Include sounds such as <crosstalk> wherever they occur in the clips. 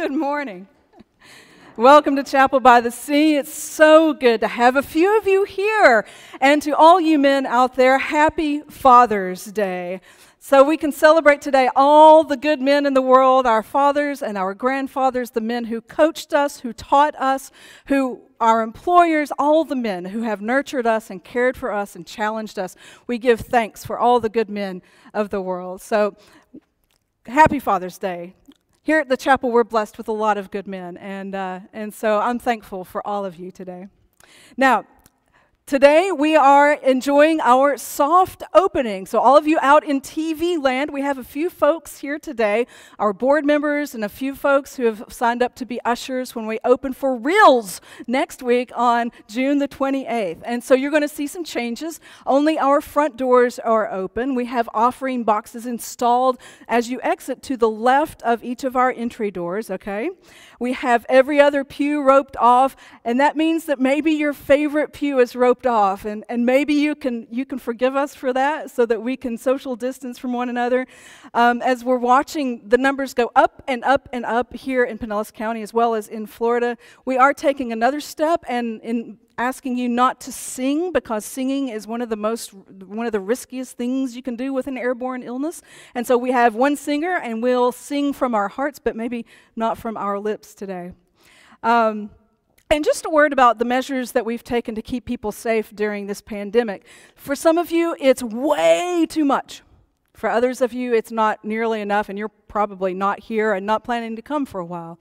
Good morning. Welcome to Chapel by the Sea. It's so good to have a few of you here. And to all you men out there, happy Father's Day. So we can celebrate today all the good men in the world, our fathers and our grandfathers, the men who coached us, who taught us, who our employers, all the men who have nurtured us and cared for us and challenged us. We give thanks for all the good men of the world. So happy Father's Day. Here at the chapel, we're blessed with a lot of good men, and, uh, and so I'm thankful for all of you today. Now, Today, we are enjoying our soft opening. So, all of you out in TV land, we have a few folks here today, our board members, and a few folks who have signed up to be ushers when we open for Reels next week on June the 28th. And so, you're going to see some changes. Only our front doors are open. We have offering boxes installed as you exit to the left of each of our entry doors, okay? We have every other pew roped off, and that means that maybe your favorite pew is roped off. And, and maybe you can, you can forgive us for that so that we can social distance from one another. Um, as we're watching the numbers go up and up and up here in Pinellas County as well as in Florida, we are taking another step and in asking you not to sing because singing is one of the most one of the riskiest things you can do with an airborne illness and so we have one singer and we'll sing from our hearts but maybe not from our lips today um, and just a word about the measures that we've taken to keep people safe during this pandemic. For some of you, it's way too much. For others of you, it's not nearly enough, and you're probably not here and not planning to come for a while.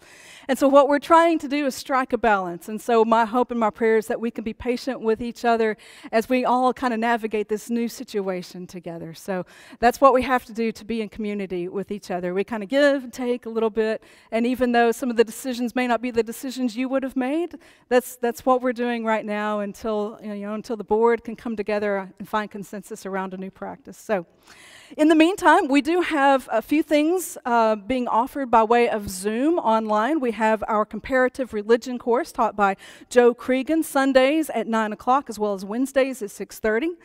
And so, what we're trying to do is strike a balance. And so, my hope and my prayer is that we can be patient with each other as we all kind of navigate this new situation together. So, that's what we have to do to be in community with each other. We kind of give and take a little bit. And even though some of the decisions may not be the decisions you would have made, that's, that's what we're doing right now until, you know, until the board can come together and find consensus around a new practice. So, in the meantime, we do have a few things uh, being offered by way of Zoom online. We have our comparative religion course taught by Joe Cregan Sundays at 9 o'clock as well as Wednesdays at 6.30.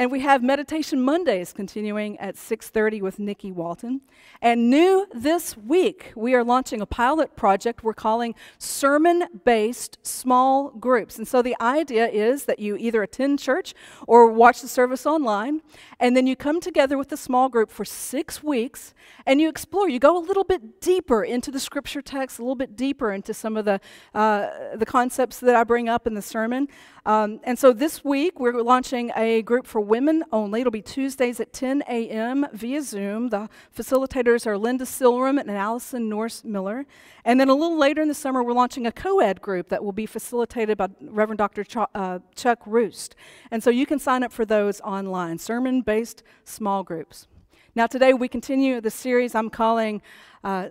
And we have Meditation Mondays continuing at 6:30 with Nikki Walton. And new this week, we are launching a pilot project we're calling sermon-based small groups. And so the idea is that you either attend church or watch the service online, and then you come together with a small group for 6 weeks and you explore. You go a little bit deeper into the scripture text, a little bit deeper into some of the uh, the concepts that I bring up in the sermon. Um, and so this week, we're launching a group for women only. It'll be Tuesdays at 10 a.m. via Zoom. The facilitators are Linda Silram and Allison Norse Miller. And then a little later in the summer, we're launching a co ed group that will be facilitated by Reverend Dr. Ch- uh, Chuck Roost. And so you can sign up for those online, sermon based small groups. Now, today we continue the series I'm calling uh,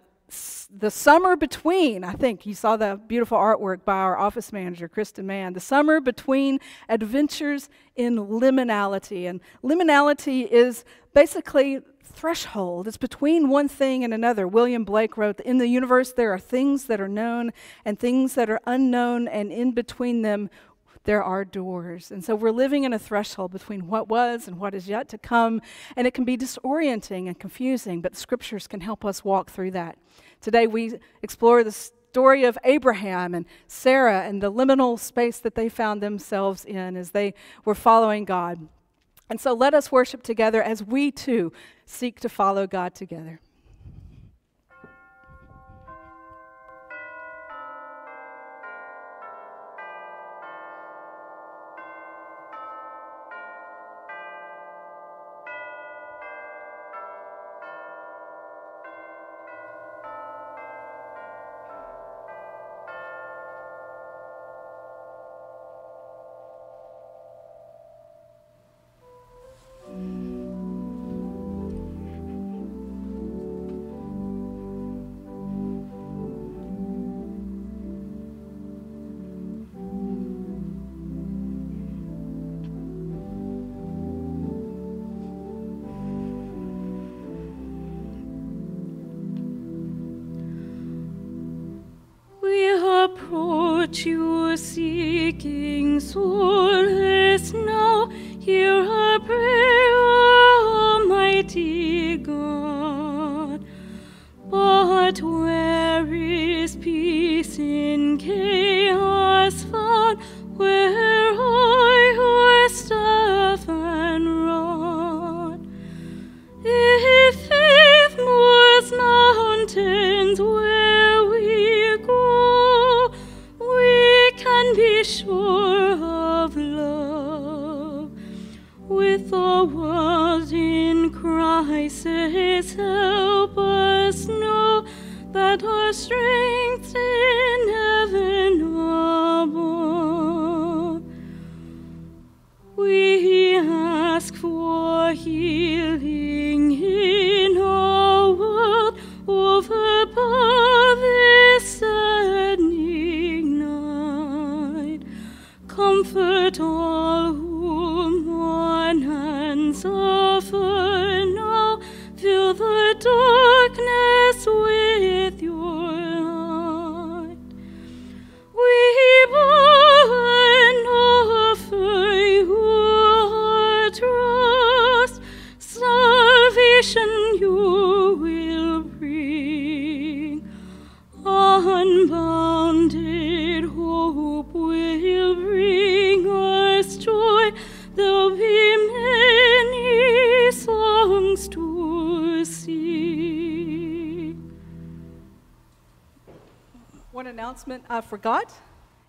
the summer between, I think you saw the beautiful artwork by our office manager, Kristen Mann, the summer between adventures in liminality. And liminality is basically threshold. It's between one thing and another. William Blake wrote, In the universe, there are things that are known and things that are unknown, and in between them, there are doors. And so we're living in a threshold between what was and what is yet to come, and it can be disorienting and confusing, but the scriptures can help us walk through that. Today we explore the story of Abraham and Sarah and the liminal space that they found themselves in as they were following God. And so let us worship together as we too seek to follow God together. You seeking solace crisis, help us know that our strength announcement I forgot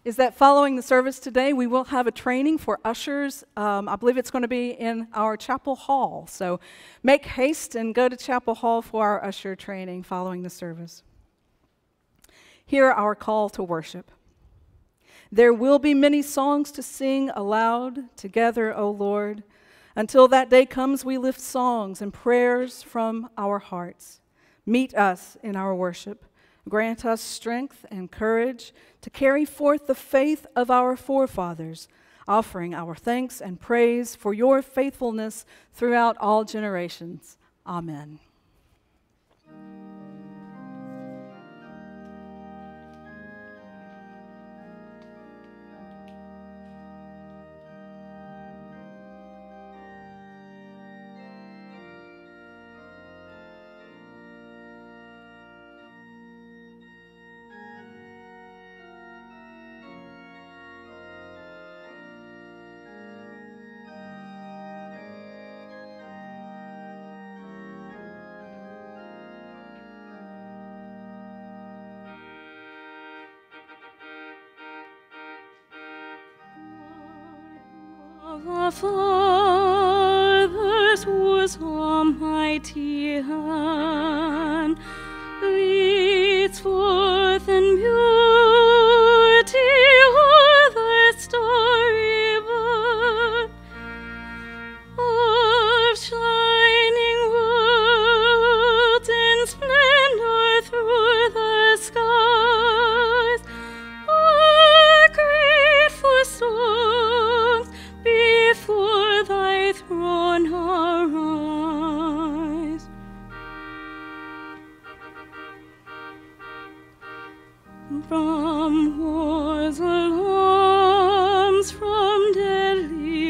is that following the service today, we will have a training for ushers. Um, I believe it's going to be in our chapel hall. So make haste and go to chapel hall for our usher training following the service. Hear our call to worship. There will be many songs to sing aloud together, O Lord. Until that day comes, we lift songs and prayers from our hearts. Meet us in our worship. Grant us strength and courage to carry forth the faith of our forefathers, offering our thanks and praise for your faithfulness throughout all generations. Amen. Of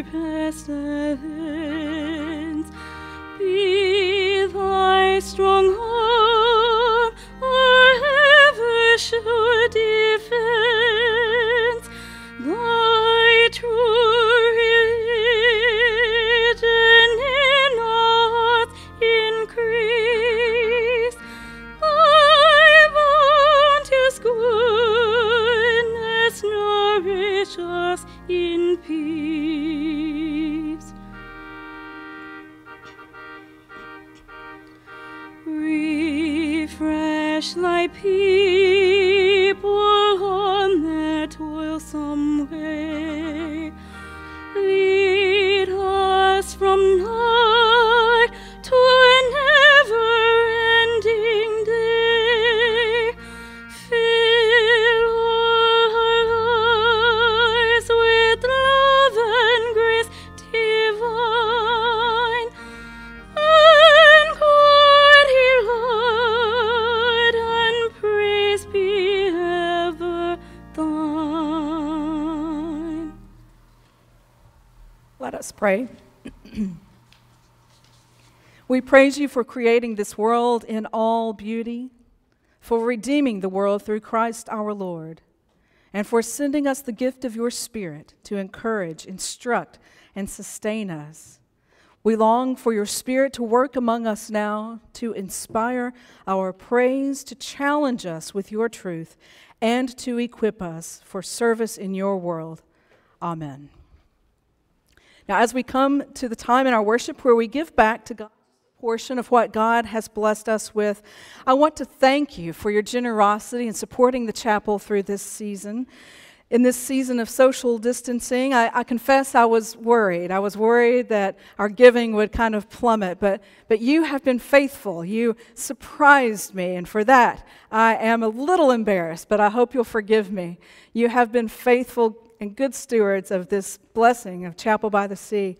pestilence, be thy strong arm our ever sure pray. we praise you for creating this world in all beauty, for redeeming the world through Christ our Lord, and for sending us the gift of your Spirit to encourage, instruct, and sustain us. We long for your Spirit to work among us now, to inspire our praise, to challenge us with your truth, and to equip us for service in your world. Amen. Now, as we come to the time in our worship where we give back to God portion of what God has blessed us with, I want to thank you for your generosity in supporting the chapel through this season in this season of social distancing, I, I, confess I was worried. I was worried that our giving would kind of plummet, but, but you have been faithful. You surprised me, and for that, I am a little embarrassed, but I hope you'll forgive me. You have been faithful and good stewards of this blessing of Chapel by the Sea.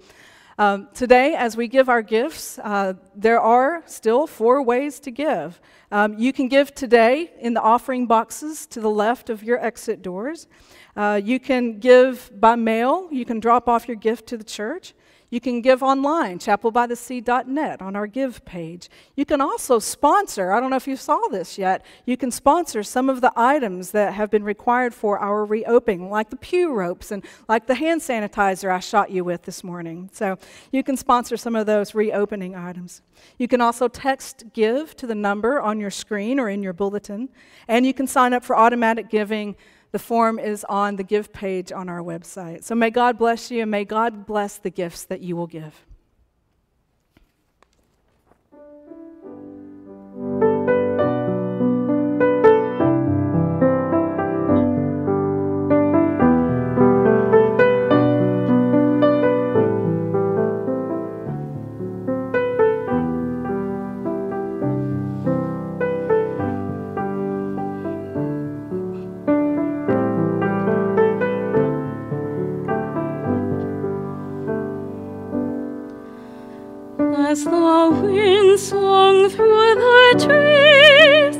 Um, today, as we give our gifts, uh, there are still four ways to give. Um, you can give today in the offering boxes to the left of your exit doors. Uh, you can give by mail. You can drop off your gift to the church. You can give online, chapelbythesea.net on our give page. You can also sponsor, I don't know if you saw this yet, you can sponsor some of the items that have been required for our reopening, like the pew ropes and like the hand sanitizer I shot you with this morning. So you can sponsor some of those reopening items. You can also text give to the number on your screen or in your bulletin, and you can sign up for automatic giving the form is on the give page on our website. So may God bless you and may God bless the gifts that you will give. As the wind swung through the trees,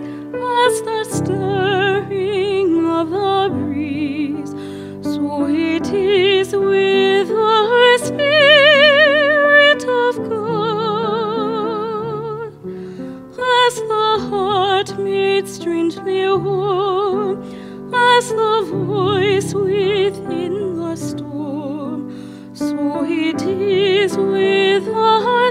as the stirring of the breeze, so it is with the Spirit of God, as the heart made strangely warm, as the voice within the storm, so it is with our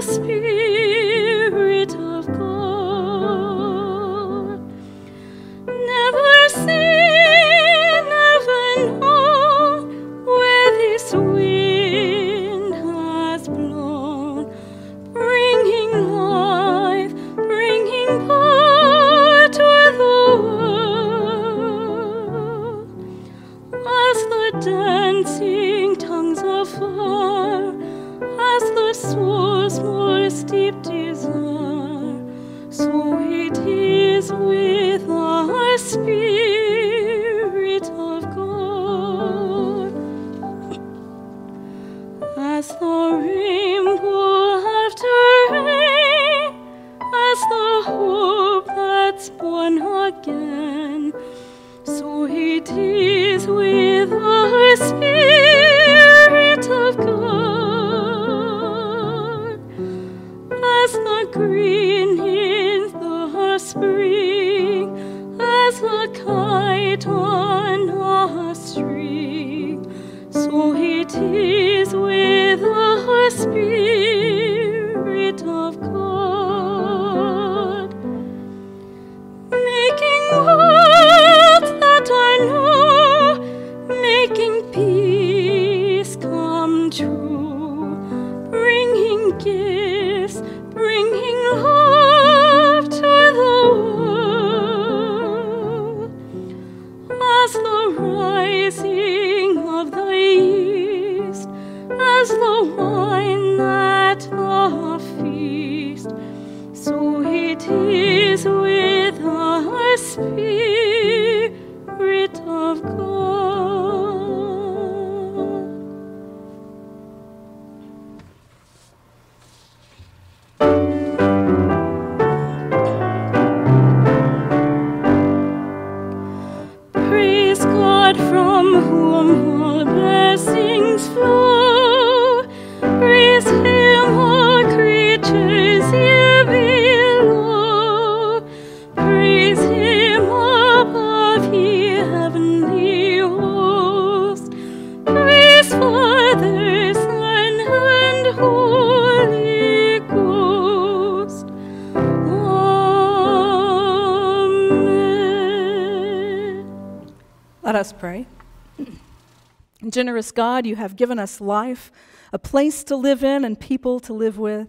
Generous God, you have given us life, a place to live in, and people to live with.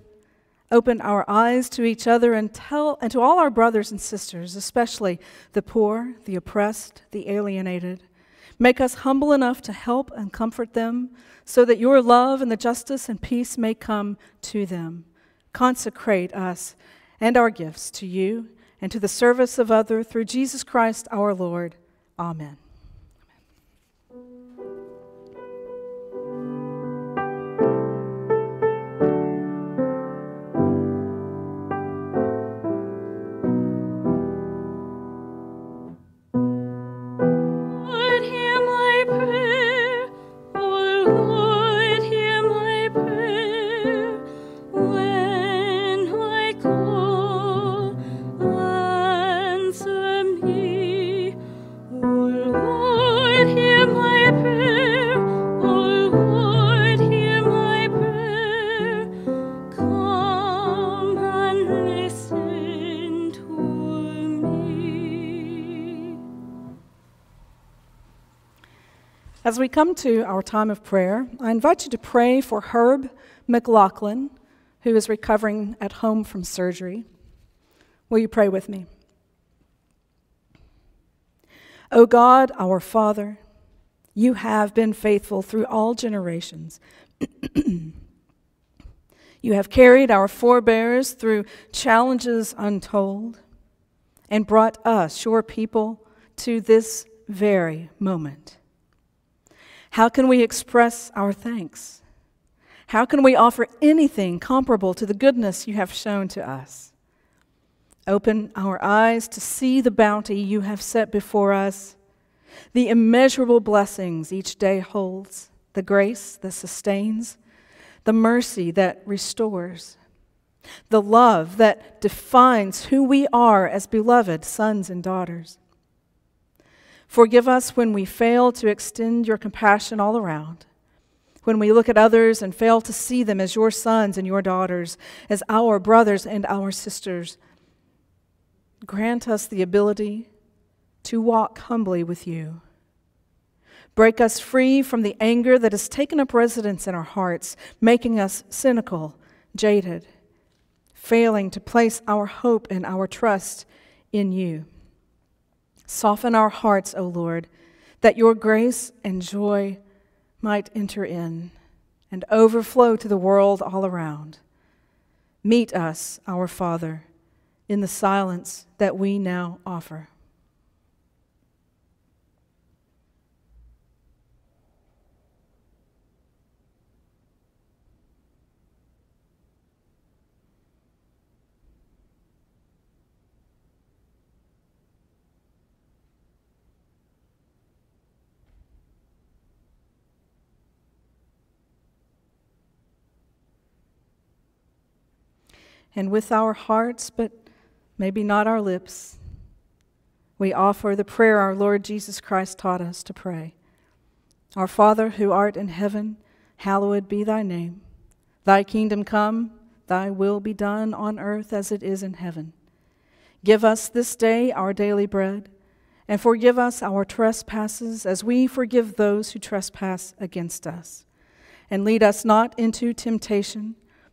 Open our eyes to each other and tell and to all our brothers and sisters, especially the poor, the oppressed, the alienated. Make us humble enough to help and comfort them, so that your love and the justice and peace may come to them. Consecrate us and our gifts to you and to the service of other through Jesus Christ our Lord. Amen. As we come to our time of prayer, I invite you to pray for Herb McLaughlin, who is recovering at home from surgery. Will you pray with me? O God, our Father, you have been faithful through all generations. <clears throat> you have carried our forebears through challenges untold and brought us, your people, to this very moment. How can we express our thanks? How can we offer anything comparable to the goodness you have shown to us? Open our eyes to see the bounty you have set before us, the immeasurable blessings each day holds, the grace that sustains, the mercy that restores, the love that defines who we are as beloved sons and daughters. Forgive us when we fail to extend your compassion all around, when we look at others and fail to see them as your sons and your daughters, as our brothers and our sisters. Grant us the ability to walk humbly with you. Break us free from the anger that has taken up residence in our hearts, making us cynical, jaded, failing to place our hope and our trust in you. Soften our hearts, O Lord, that your grace and joy might enter in and overflow to the world all around. Meet us, our Father, in the silence that we now offer. And with our hearts, but maybe not our lips, we offer the prayer our Lord Jesus Christ taught us to pray. Our Father, who art in heaven, hallowed be thy name. Thy kingdom come, thy will be done on earth as it is in heaven. Give us this day our daily bread, and forgive us our trespasses as we forgive those who trespass against us. And lead us not into temptation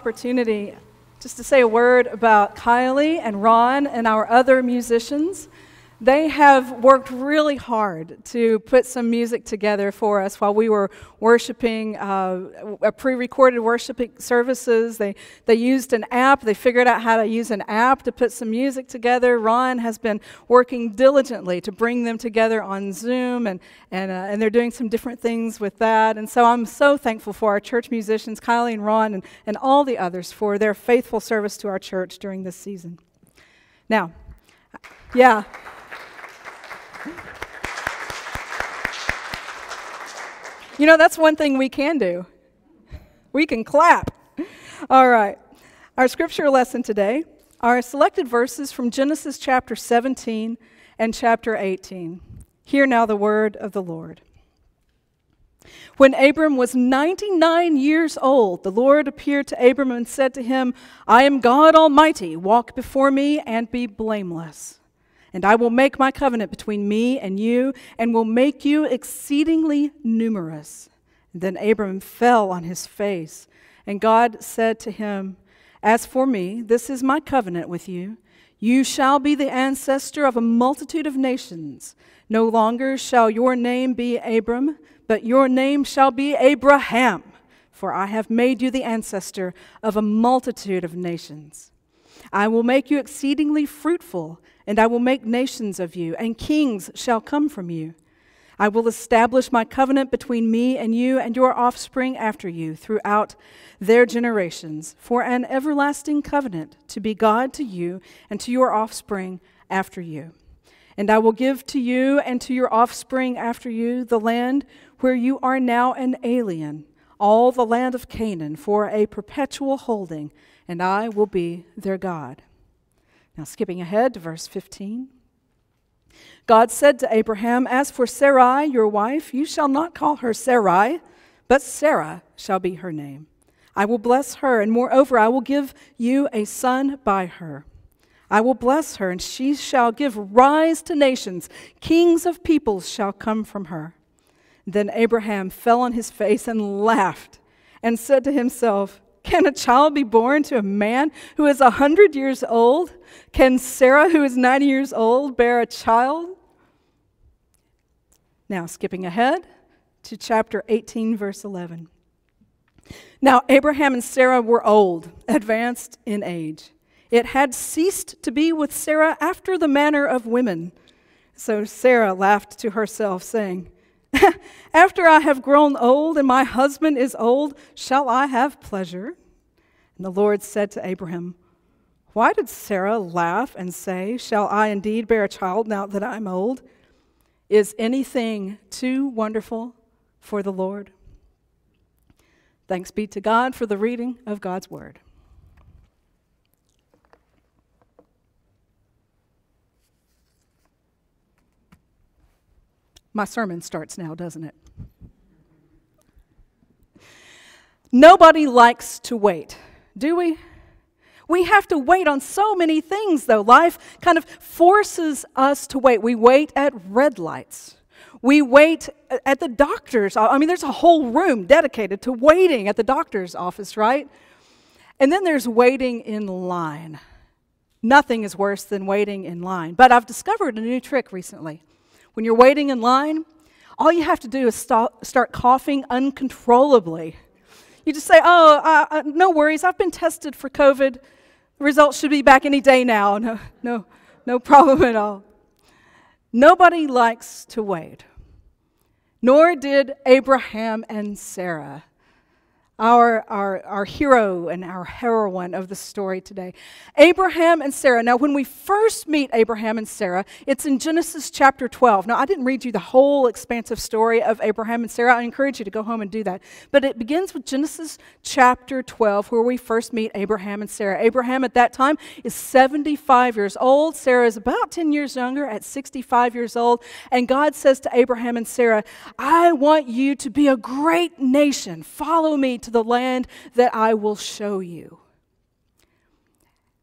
Opportunity just to say a word about Kylie and Ron and our other musicians. They have worked really hard to put some music together for us while we were worshiping, uh, pre recorded worshiping services. They, they used an app, they figured out how to use an app to put some music together. Ron has been working diligently to bring them together on Zoom, and, and, uh, and they're doing some different things with that. And so I'm so thankful for our church musicians, Kylie and Ron, and, and all the others for their faithful service to our church during this season. Now, yeah. You know, that's one thing we can do. We can clap. All right. Our scripture lesson today are selected verses from Genesis chapter 17 and chapter 18. Hear now the word of the Lord. When Abram was 99 years old, the Lord appeared to Abram and said to him, I am God Almighty. Walk before me and be blameless. And I will make my covenant between me and you, and will make you exceedingly numerous. Then Abram fell on his face, and God said to him, As for me, this is my covenant with you. You shall be the ancestor of a multitude of nations. No longer shall your name be Abram, but your name shall be Abraham, for I have made you the ancestor of a multitude of nations. I will make you exceedingly fruitful and I will make nations of you, and kings shall come from you. I will establish my covenant between me and you and your offspring after you throughout their generations, for an everlasting covenant to be God to you and to your offspring after you. And I will give to you and to your offspring after you the land where you are now an alien, all the land of Canaan, for a perpetual holding, and I will be their God. Now, skipping ahead to verse 15. God said to Abraham, As for Sarai, your wife, you shall not call her Sarai, but Sarah shall be her name. I will bless her, and moreover, I will give you a son by her. I will bless her, and she shall give rise to nations. Kings of peoples shall come from her. Then Abraham fell on his face and laughed, and said to himself, can a child be born to a man who is a hundred years old? Can Sarah, who is 90 years old, bear a child? Now, skipping ahead to chapter 18, verse 11. Now, Abraham and Sarah were old, advanced in age. It had ceased to be with Sarah after the manner of women. So Sarah laughed to herself, saying, <laughs> After I have grown old and my husband is old, shall I have pleasure? And the Lord said to Abraham, Why did Sarah laugh and say, Shall I indeed bear a child now that I'm old? Is anything too wonderful for the Lord? Thanks be to God for the reading of God's word. My sermon starts now, doesn't it? Nobody likes to wait, do we? We have to wait on so many things, though. Life kind of forces us to wait. We wait at red lights. We wait at the doctor's. I mean, there's a whole room dedicated to waiting at the doctor's office, right? And then there's waiting in line. Nothing is worse than waiting in line. But I've discovered a new trick recently. When you're waiting in line, all you have to do is stop, start coughing uncontrollably. You just say, Oh, no worries, I've been tested for COVID. The results should be back any day now. <laughs> No, no, no problem at all. Nobody likes to wait, nor did Abraham and Sarah our, our, our hero and our heroine of the story today. Abraham and Sarah. Now, when we first meet Abraham and Sarah, it's in Genesis chapter 12. Now, I didn't read you the whole expansive story of Abraham and Sarah. I encourage you to go home and do that. But it begins with Genesis chapter 12, where we first meet Abraham and Sarah. Abraham at that time is 75 years old. Sarah is about 10 years younger at 65 years old. And God says to Abraham and Sarah, I want you to be a great nation. Follow me to the land that I will show you.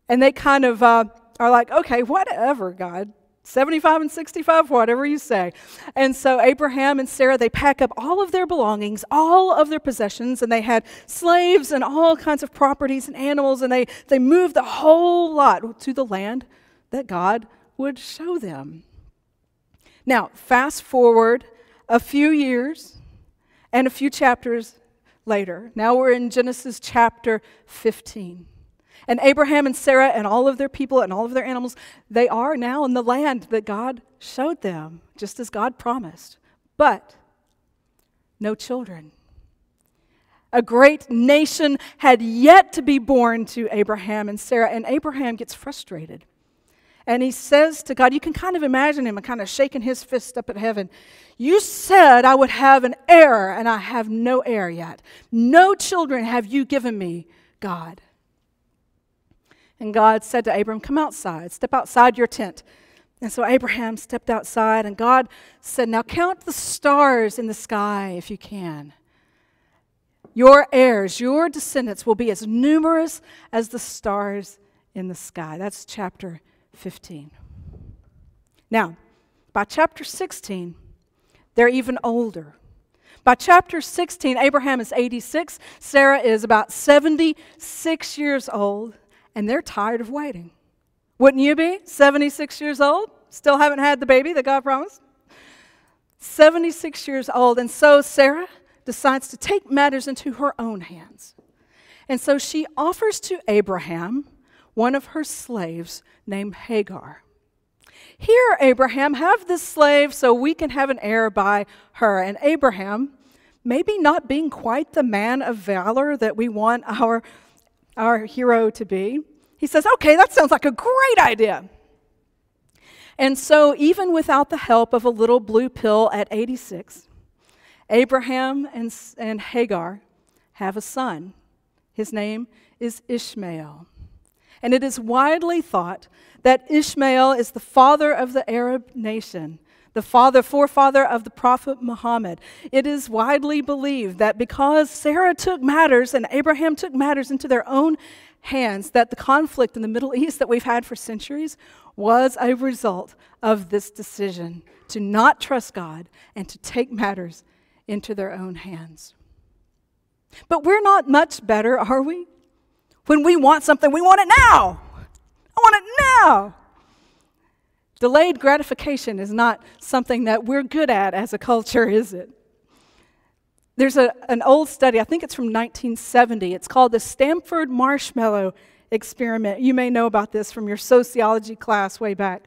And they kind of uh, are like, okay, whatever, God. 75 and 65, whatever you say. And so Abraham and Sarah, they pack up all of their belongings, all of their possessions, and they had slaves and all kinds of properties and animals, and they, they moved the whole lot to the land that God would show them. Now, fast forward a few years and a few chapters later. Now we're in Genesis chapter 15. And Abraham and Sarah and all of their people and all of their animals, they are now in the land that God showed them, just as God promised. But no children. A great nation had yet to be born to Abraham and Sarah, and Abraham gets frustrated. And he says to God, you can kind of imagine him kind of shaking his fist up at heaven. You said I would have an heir, and I have no heir yet. No children have you given me, God. And God said to Abram, Come outside, step outside your tent. And so Abraham stepped outside, and God said, Now count the stars in the sky if you can. Your heirs, your descendants will be as numerous as the stars in the sky. That's chapter 15. Now, by chapter 16, they're even older. By chapter 16, Abraham is 86, Sarah is about 76 years old and they're tired of waiting. Wouldn't you be? 76 years old, still haven't had the baby that God promised? 76 years old, and so Sarah decides to take matters into her own hands. And so she offers to Abraham one of her slaves named Hagar. Here, Abraham, have this slave so we can have an heir by her. And Abraham, maybe not being quite the man of valor that we want our our hero to be, he says, Okay, that sounds like a great idea. And so, even without the help of a little blue pill at 86, Abraham and, and Hagar have a son. His name is Ishmael. And it is widely thought that Ishmael is the father of the Arab nation the father, forefather of the prophet Muhammad. It is widely believed that because Sarah took matters and Abraham took matters into their own hands, that the conflict in the Middle East that we've had for centuries was a result of this decision to not trust God and to take matters into their own hands. But we're not much better, are we? When we want something, we want it now. I want it now. Delayed gratification is not something that we're good at as a culture, <laughs> is it? There's a, an old study, I think it's from 1970. It's called the Stanford Marshmallow Experiment. You may know about this from your sociology class way back.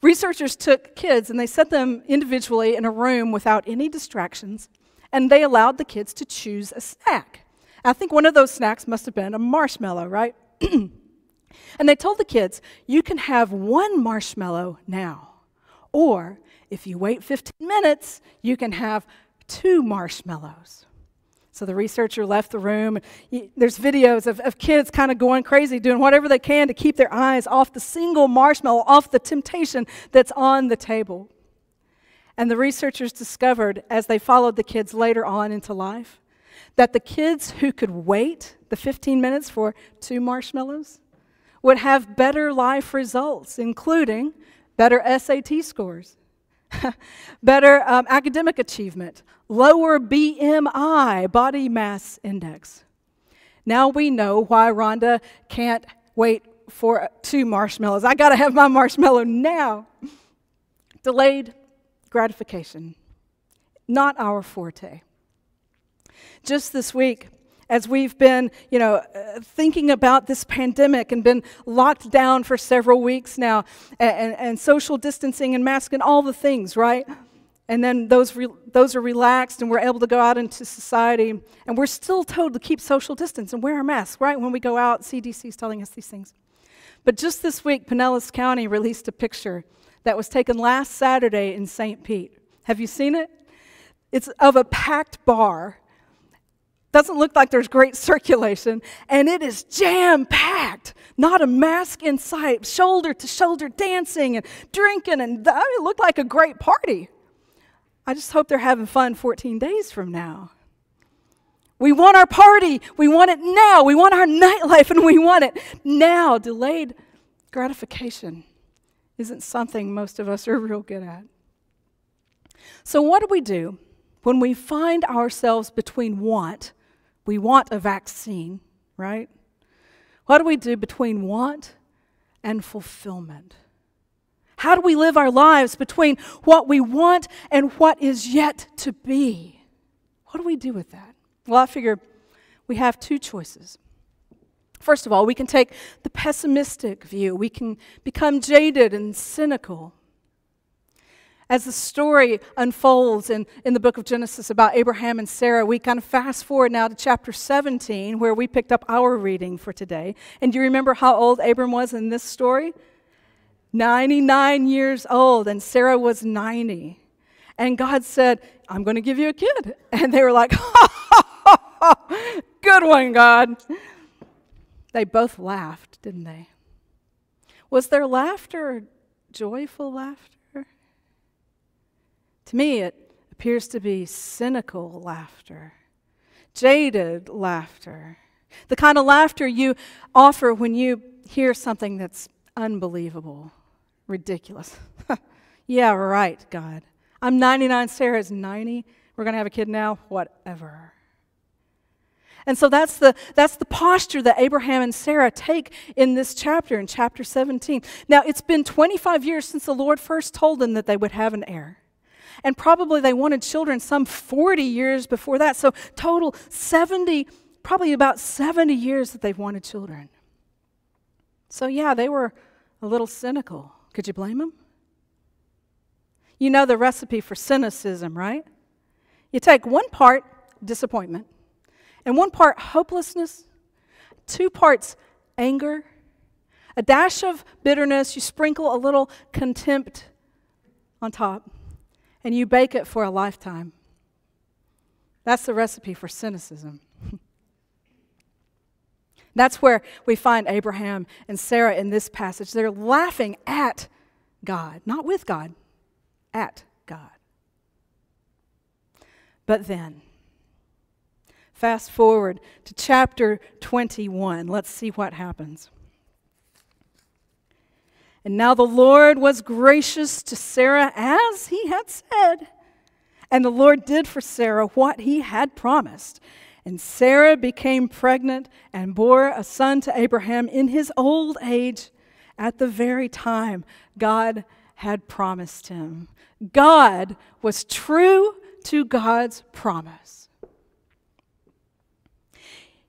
Researchers took kids and they set them individually in a room without any distractions, and they allowed the kids to choose a snack. I think one of those snacks must have been a marshmallow, right? <clears throat> And they told the kids, you can have one marshmallow now. Or if you wait 15 minutes, you can have two marshmallows. So the researcher left the room. There's videos of, of kids kind of going crazy, doing whatever they can to keep their eyes off the single marshmallow, off the temptation that's on the table. And the researchers discovered, as they followed the kids later on into life, that the kids who could wait the 15 minutes for two marshmallows would have better life results, including better SAT scores, <laughs> better um, academic achievement, lower BMI, body mass index. Now we know why Rhonda can't wait for two marshmallows. I got to have my marshmallow now. Delayed gratification, not our forte. Just this week, as we've been, you know, uh, thinking about this pandemic and been locked down for several weeks now, and, and, and social distancing and masking, all the things, right? And then those, re- those are relaxed and we're able to go out into society. And we're still told to keep social distance and wear a mask, right? When we go out, CDC is telling us these things. But just this week, Pinellas County released a picture that was taken last Saturday in St. Pete. Have you seen it? It's of a packed bar doesn't look like there's great circulation, and it is jam packed. Not a mask in sight, shoulder to shoulder dancing and drinking, and it looked like a great party. I just hope they're having fun 14 days from now. We want our party. We want it now. We want our <laughs> nightlife, and we want it now. Delayed gratification isn't something most of us are real good at. So, what do we do when we find ourselves between want? We want a vaccine, right? What do we do between want and fulfillment? How do we live our lives between what we want and what is yet to be? What do we do with that? Well, I figure we have two choices. First of all, we can take the pessimistic view, we can become jaded and cynical. As the story unfolds in, in the book of Genesis about Abraham and Sarah, we kind of fast forward now to chapter 17, where we picked up our reading for today. And do you remember how old Abram was in this story? 99 years old, and Sarah was 90. And God said, I'm going to give you a kid. <laughs> And they were like, ha, ha, ha, Good one, God. They both laughed, didn't they? Was their laughter joyful laughter? To me, it appears to be cynical laughter, jaded laughter, the kind of laughter you offer when you hear something that's unbelievable, ridiculous. <laughs> yeah, right, God. I'm 99, Sarah's 90. We're going to have a kid now, whatever. And so that's the, that's the posture that Abraham and Sarah take in this chapter, in chapter 17. Now, it's been 25 years since the Lord first told them that they would have an heir. And probably they wanted children some 40 years before that. So, total 70, probably about 70 years that they've wanted children. So, yeah, they were a little cynical. Could you blame them? You know the recipe for cynicism, right? You take one part disappointment, and one part hopelessness, two parts anger, a dash of bitterness, you sprinkle a little contempt on top, and you bake it for a lifetime. That's the recipe for cynicism. <laughs> That's where we find Abraham and Sarah in this passage. They're laughing at God, not with God, at God. But then, Fast forward to chapter 21. Let's see what happens. And now the Lord was gracious to Sarah as he had said. And the Lord did for Sarah what he had promised. And Sarah became pregnant and bore a son to Abraham in his old age at the very time God had promised him. God was true to God's promise.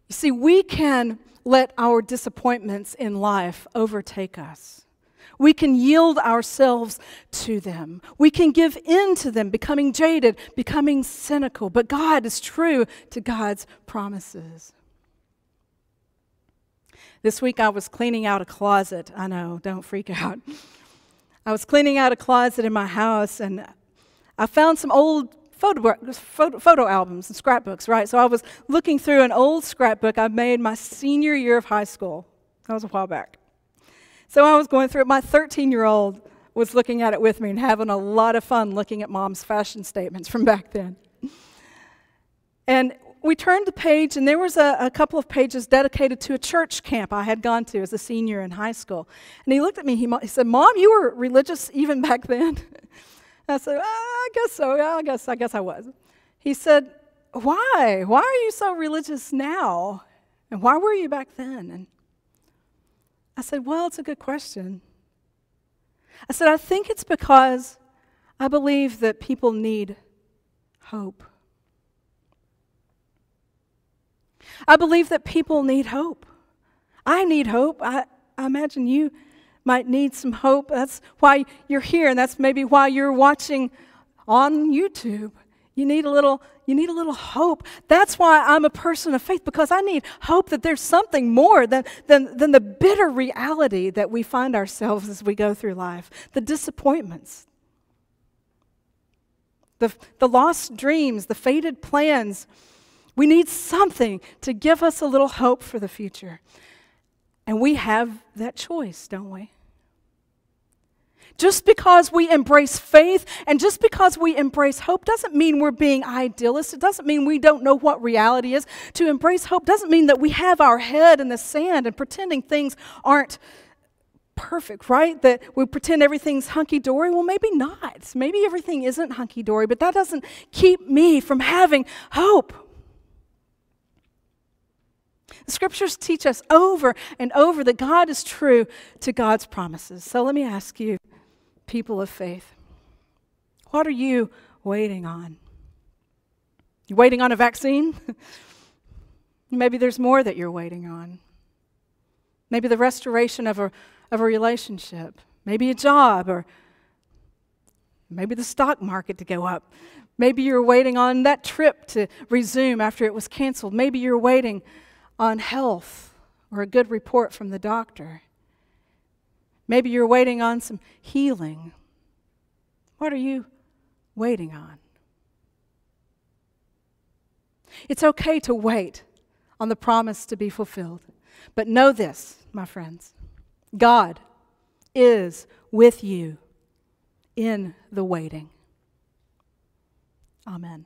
You see, we can let our disappointments in life overtake us. We can yield ourselves to them. We can give in to them, becoming jaded, becoming cynical. But God is true to God's promises. This week I was cleaning out a closet. I know, don't freak out. I was cleaning out a closet in my house and I found some old photo, photo, photo albums and scrapbooks, right? So I was looking through an old scrapbook I made my senior year of high school. That was a while back. So I was going through it. My 13 year old was looking at it with me and having a lot of fun looking at mom's fashion statements from back then. And we turned the page, and there was a, a, couple of pages dedicated to a church camp I had gone to as a senior in high school. And he looked at me, he, he said, Mom, you were religious even <laughs> back then? I said, I guess so. Yeah, I guess, I guess I was. He said, Why? Why are you so religious now? And why were you back then? And I said, Well, it's a good question. I said, I think it's because I believe that people need hope. I believe that people need hope. I need hope. I, I imagine you might need some hope. That's why you're here, and that's maybe why you're watching on YouTube. You need a little you need a little hope. That's why I'm a person of faith because I need hope that there's something more than, than, than the bitter reality that we find ourselves as we go through life, the disappointments, the, the lost dreams, the faded plans. We need something to give us a little hope for the future. And we have that choice, don't we? Just because we embrace faith and just because we embrace hope doesn't mean we're being idealists. It doesn't mean we don't know what reality is. To embrace hope doesn't mean that we have our head in the sand and pretending things aren't perfect, right? That we pretend everything's hunky dory. Well, maybe not. Maybe everything isn't hunky dory, but that doesn't keep me from having hope. The scriptures teach us over and over that God is true to God's promises. So let me ask you, people of faith, what are you waiting on? You waiting on a vaccine? <laughs> Maybe there's more that you're waiting on. Maybe the restoration of a, of a relationship. Maybe a job or maybe the stock market to go up. Maybe you're waiting on that trip to resume after it was canceled. Maybe you're waiting on health or a good report from the doctor. Maybe you're waiting on some healing. What are you waiting on? It's okay to wait on the promise to be fulfilled. But know this, my friends God is with you in the waiting. Amen.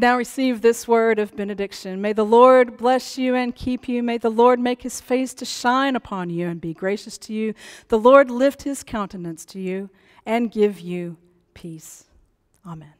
And now receive this word of benediction. May the Lord bless you and keep you. May the Lord make his face to shine upon you and be gracious to you. The Lord lift his countenance to you and give you peace. Amen.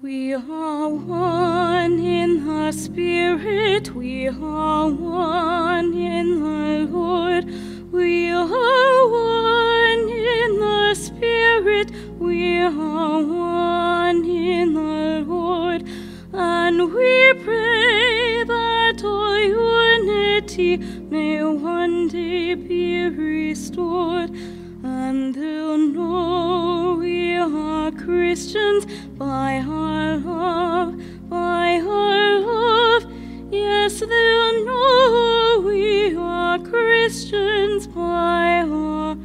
We are one in the Spirit, we are one in the Lord. We are one in the Spirit, we are one in the Lord, and we pray that our unity may one day be restored, and they'll know we are Christians by our love, by our yes, they'll know oh, we are Christians by our